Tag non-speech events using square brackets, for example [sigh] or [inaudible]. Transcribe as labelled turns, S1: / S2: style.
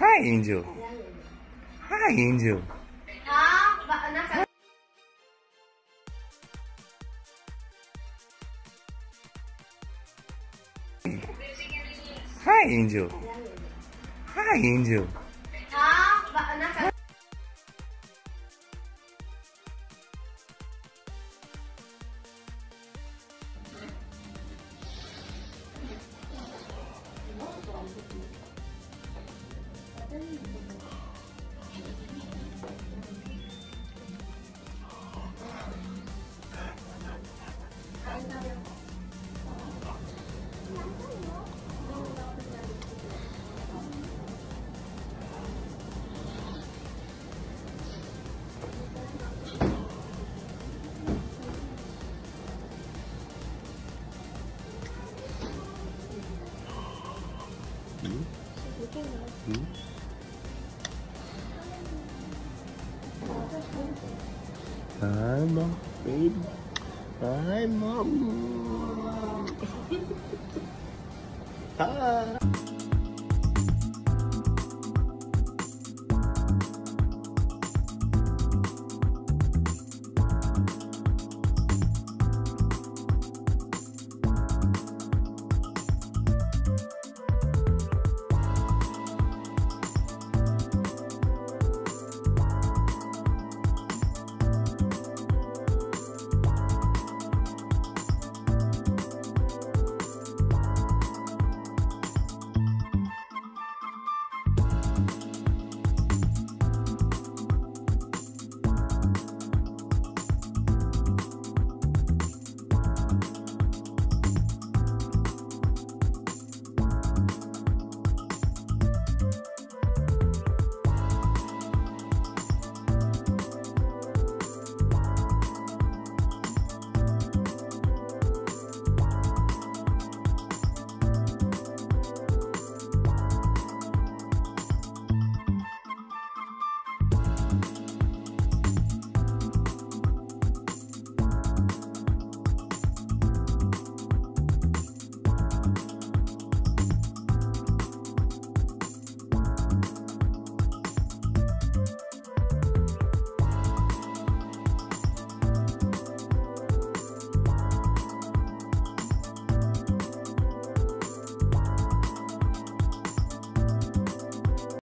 S1: Hi, Angel. Hi, Angel.
S2: Ba.
S1: Hi, Angel. Hi, Angel.
S2: 嗯。
S1: Hi, mom, baby. Hi, mom. [laughs] Hi.